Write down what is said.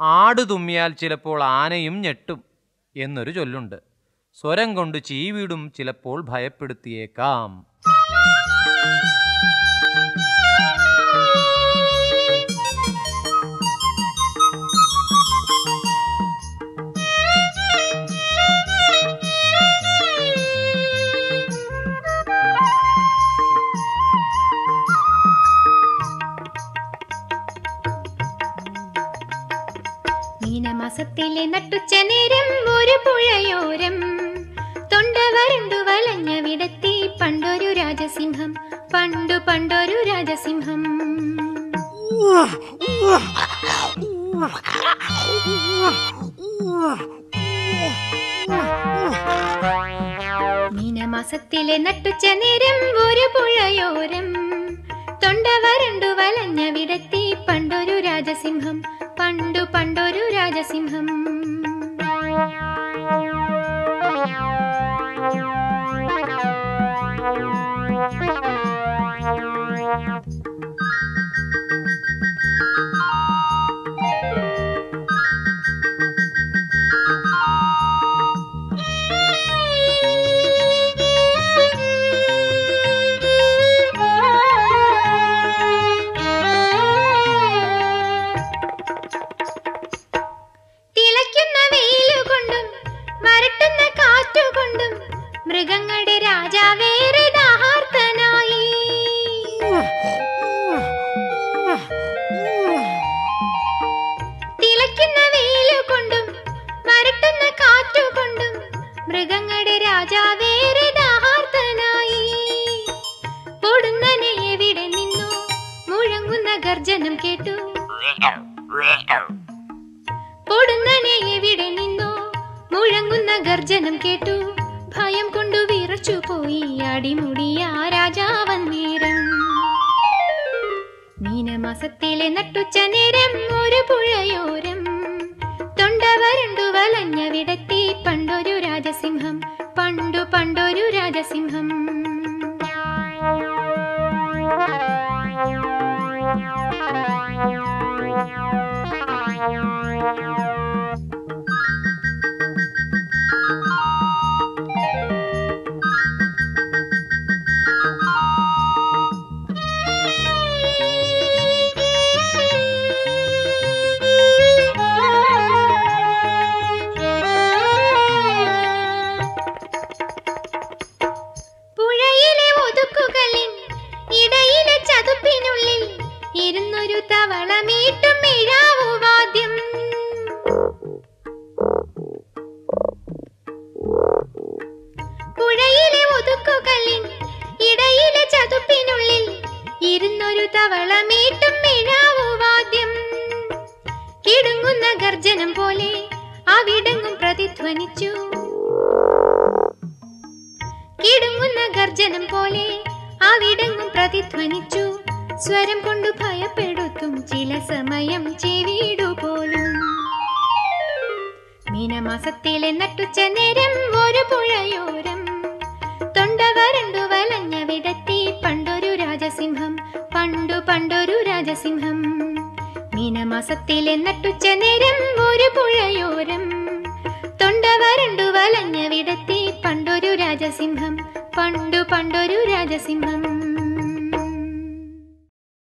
ആട് തുമ്മിയാൽ ചിലപ്പോൾ ആനയും ഞെട്ടും എന്നൊരു ചൊല്ലുണ്ട്. സ്വരം കൊണ്ട് ചീവീടും ചിലപ്പോൾ ഭയപ്പെടുത്തിയേക്കാം. മീനമാസത്തിലെ നട്ടുച്ച നേരം ഒരു പുഴയോരം. തൊണ്ട വരണ്ടു വലഞ്ഞ വിടത്തി പണ്ടൊരു രാജസിംഹം പണ്ടു പണ്ടൊരു രാജസിംഹം. മീനമാസത്തിലെ നട്ടുച്ച നേരം ഒരു പുഴയോരം. തൊണ്ട വരണ്ടു വലഞ്ഞ വിടത്തി പണ്ടൊരു രാജസിംഹം പണ്ടു പണ്ടൊരു രാജസിംഹം. മൃഗങ്ങളുടെ രാജാവേറെ ദാഹാർത്തനായി തിളയ്ക്കുന്ന വെയിലുകൊണ്ടും വരട്ടുന്ന കാറ്റുകൊണ്ടും മൃഗങ്ങളുടെ രാജാവേറെ ദാഹാർത്തനായി പൊടുന്നനെ എവിടെ നിന്നു മുഴങ്ങുന്ന ഗർജനം കേട്ടു. പൊടുന്നനെ എവിടെ നിന്നോ മുഴങ്ങുന്ന ഗർജനം കേട്ടു. ഭയം കൊണ്ടു വിറച്ചു പോയി അടിമുടിയ രാജാവൻ നേരം. മീനമാസത്തിലെ നട്ടുച്ച നേരം ഒരു പുഴയോരം. തൊണ്ട വരണ്ടു വലഞ്ഞ വിടത്തി പണ്ടൊരു രാജസിംഹം പണ്ടു പണ്ടൊരു രാജസിംഹം. പുഴയിലെ ഇരുന്നൊരു തവള മീട്ടും മിഴാവുവാദ്യം. പുഴയിലെ ഒതുക്കുകളിൽ ഇടയിലെ ചതുപ്പിനുള്ളിൽ ഇരുന്നൊരു ഗർജനം പോലെ അവിടെങ്ങും പ്രതിധ്വനിച്ചു. പോലെ പ്രതിധ്വനിച്ചു. സ്വരം കൊണ്ടു ഭയപ്പെടുത്തും ചില സമയം ചെവിയിടു പോലും മീനമാസത്തിലെ നട്ടുച്ച നേരം ഒരു പുഴയോരം. തൊണ്ട വരണ്ടു വലഞ്ഞ വിടത്തി പണ്ടൊരു രാജസിംഹം പണ്ടു പണ്ടൊരു രാജസിംഹം. മീനമാസത്തിലെ നട്ടുച്ച നേരം ഒരു പുഴയോരം. തൊണ്ട വരണ്ടു വലഞ്ഞ വിടത്തി പണ്ടൊരു രാജസിംഹം പണ്ടു പണ്ടൊരു രാജസിംഹം.